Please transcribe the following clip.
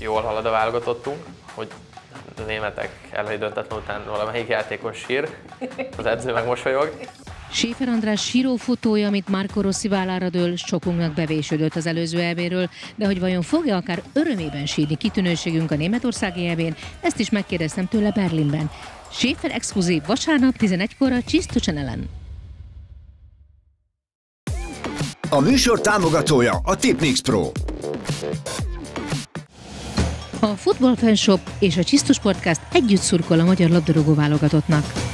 jól halad a válogatottunk, hogy a németek elleni döntetlen után valamelyik játékos sír, az edző meg mosolyog. Séfer András sírófotója, amit Marco Rossi vállára dől, sokunknak bevésődött az előző elvéről, de hogy vajon fog-e akár örömében sírni kitűnőségünk a németországi elvén, ezt is megkérdeztem tőle Berlinben. Séfer exkluzív vasárnap 11-kor a Csisztu Channelen. A műsor támogatója a Tipnix Pro. A Football Fanshop és a Csisztus Podcast együtt szurkol a magyar labdarúgó válogatottnak.